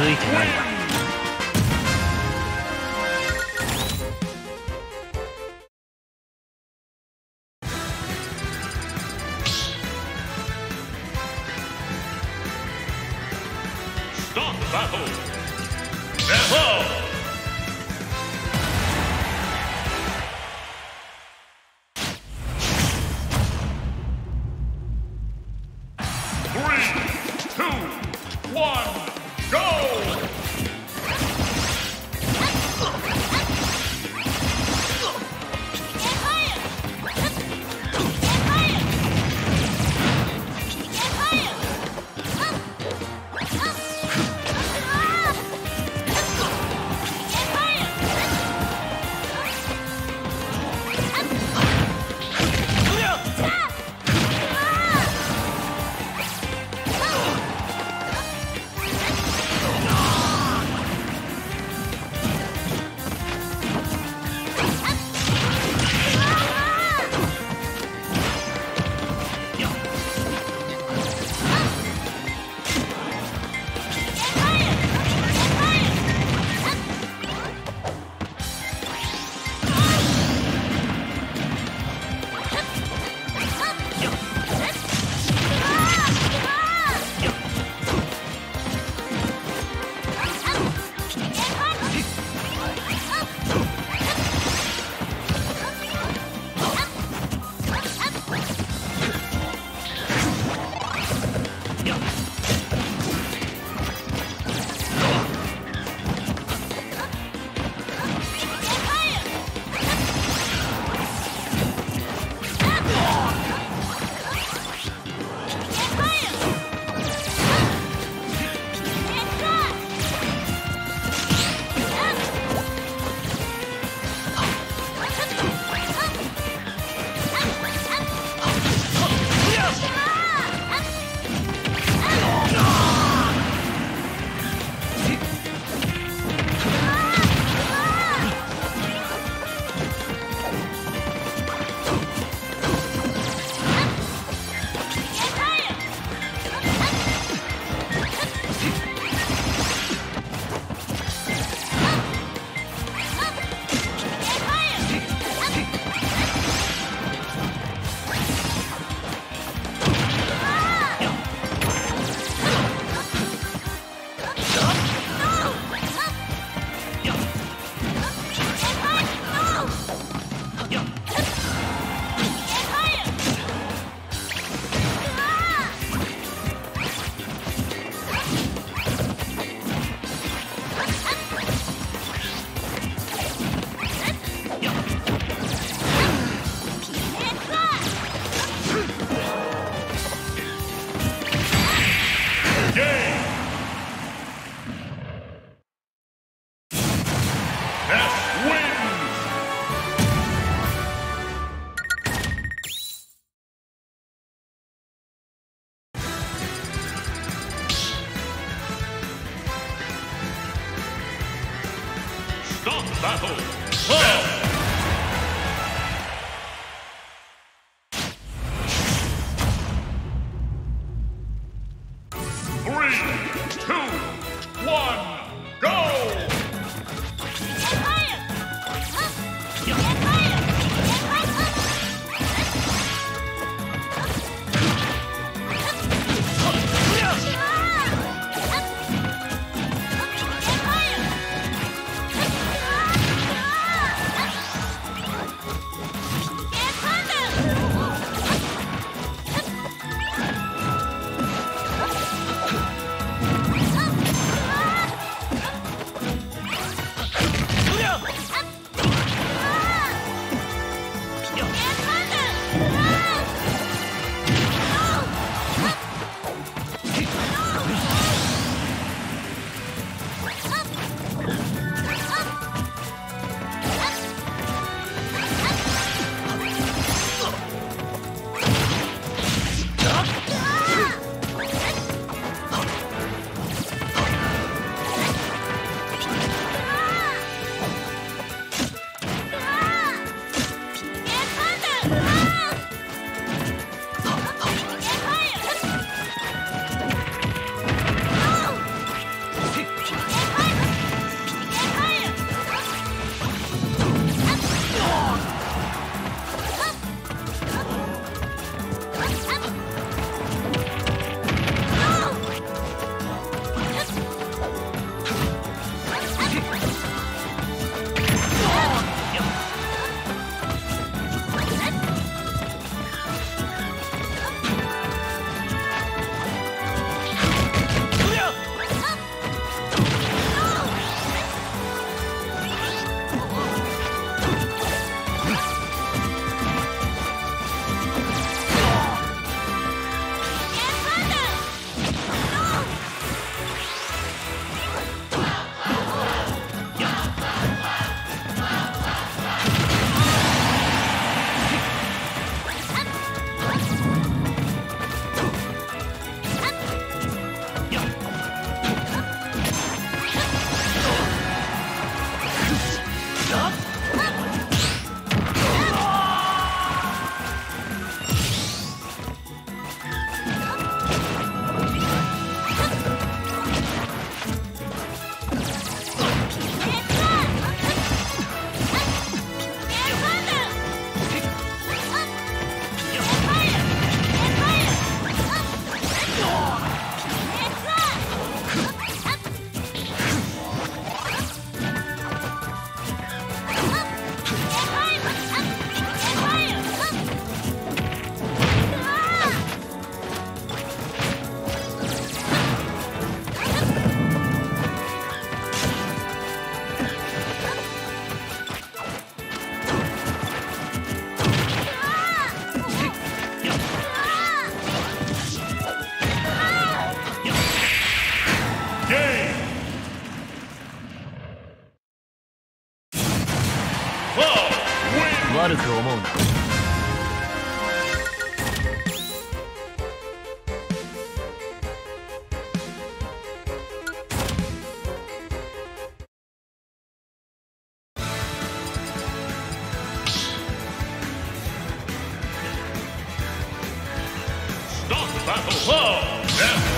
ついてないわ。Three, two, one. Three, two, one, 悪く思うな。スター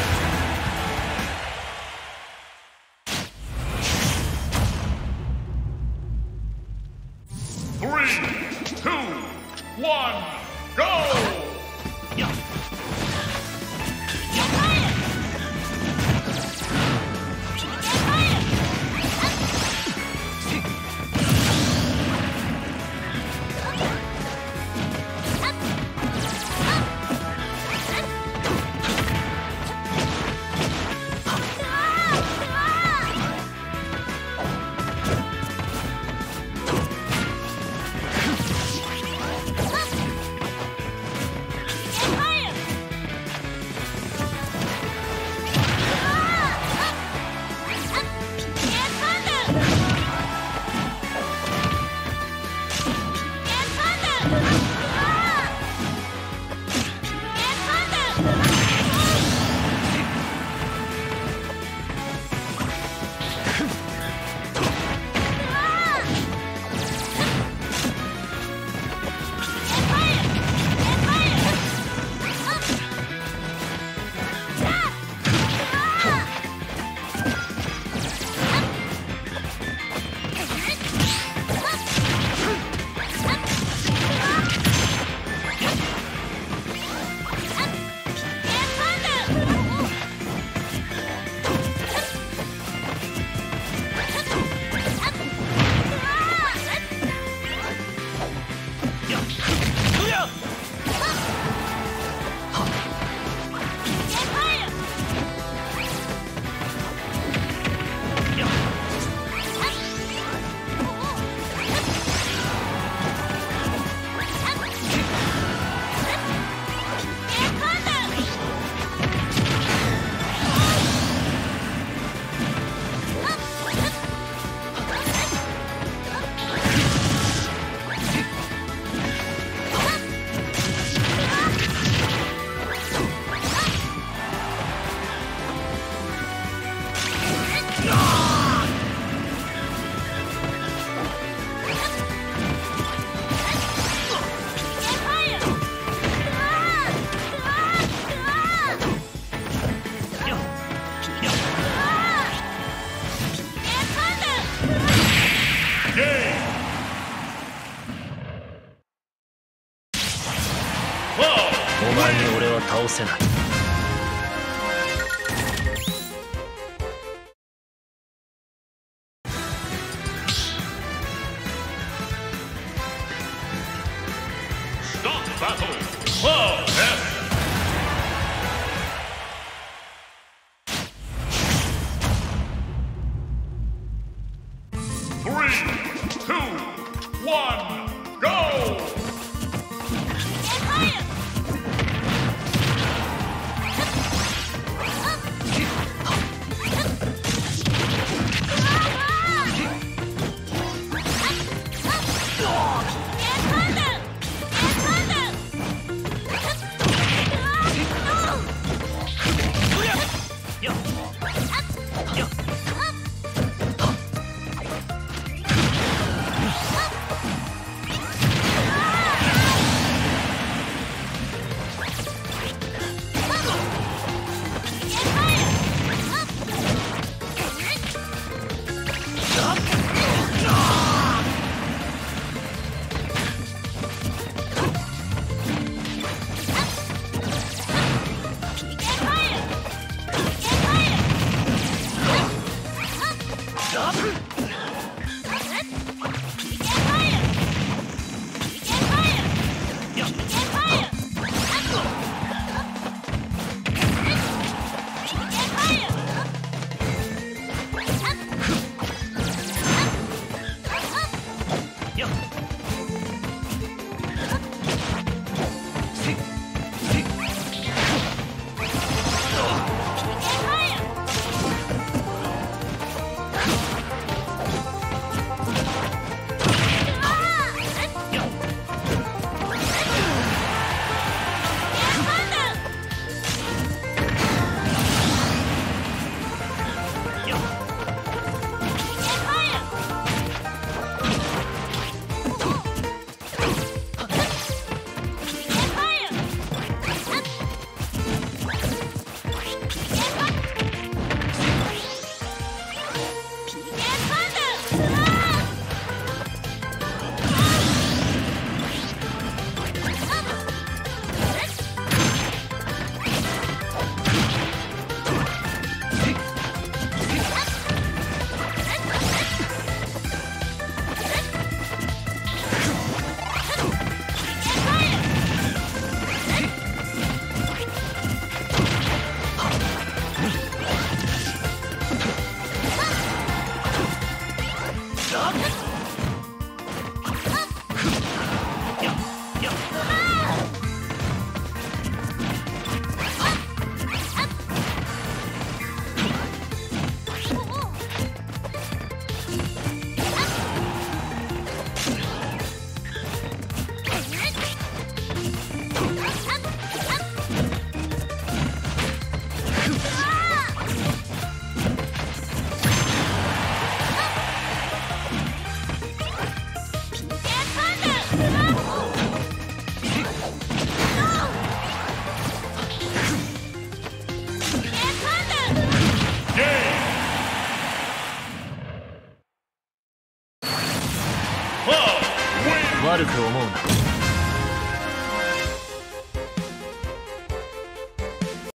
battle!